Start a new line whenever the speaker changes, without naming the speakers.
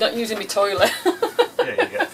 Not using my toilet. yeah,